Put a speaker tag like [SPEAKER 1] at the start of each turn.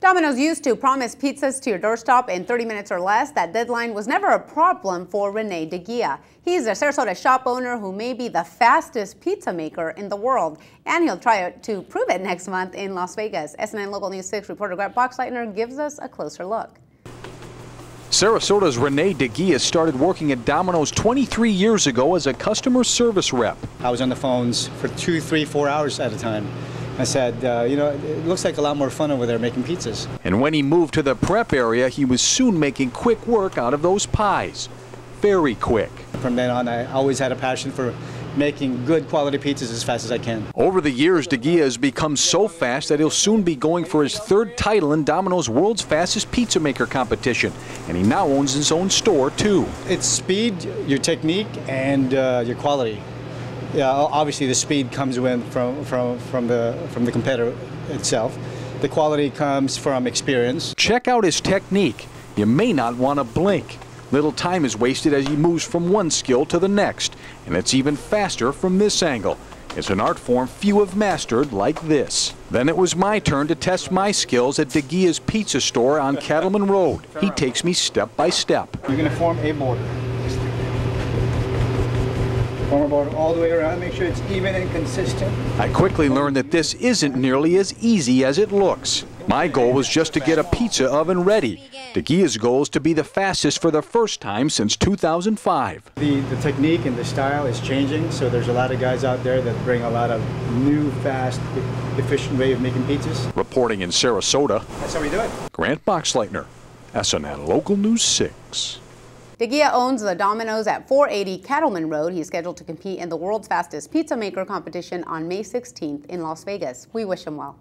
[SPEAKER 1] Domino's used to promise pizzas to your doorstep in 30 minutes or less. That deadline was never a problem for Rene DeGia. He's a Sarasota shop owner who may be the fastest pizza maker in the world, and he'll try to prove it next month in Las Vegas. SNN Local News 6 reporter Grant Boxleitner gives us a closer look.
[SPEAKER 2] Sarasota's Rene DeGia started working at Domino's 23 years ago as a customer service rep.
[SPEAKER 3] I was on the phones for two, three, four hours at a time. I said, uh, you know, it looks like a lot more fun over there making pizzas.
[SPEAKER 2] And when he moved to the prep area, he was soon making quick work out of those pies. Very quick.
[SPEAKER 3] From then on, I always had a passion for making good quality pizzas as fast as I can.
[SPEAKER 2] Over the years, DeGia has become so fast that he'll soon be going for his third title in Domino's World's Fastest Pizza Maker competition. And he now owns his own store, too.
[SPEAKER 3] It's speed, your technique, and uh, your quality yeah, obviously the speed comes in from, from, from, the, from the competitor itself. The quality comes from experience.
[SPEAKER 2] Check out his technique. You may not want to blink. Little time is wasted as he moves from one skill to the next, and it's even faster from this angle. It's an art form few have mastered like this. Then it was my turn to test my skills at DeGia's Pizza Store on Cattleman Road. He takes me step by step.
[SPEAKER 3] You're going to form a border board all the way around, make sure it's even and consistent.
[SPEAKER 2] I quickly learned that this isn't nearly as easy as it looks. My goal was just to get a pizza oven ready. DeGia's goal is to be the fastest for the first time since 2005.
[SPEAKER 3] The, the technique and the style is changing, so there's a lot of guys out there that bring a lot of new, fast, efficient way of making pizzas.
[SPEAKER 2] Reporting in Sarasota.
[SPEAKER 3] That's how we do it.
[SPEAKER 2] Grant Boxleitner, SNN Local News 6.
[SPEAKER 1] DeGia owns the Domino's at 480 Cattleman Road. He's scheduled to compete in the world's fastest pizza maker competition on May 16th in Las Vegas. We wish him well.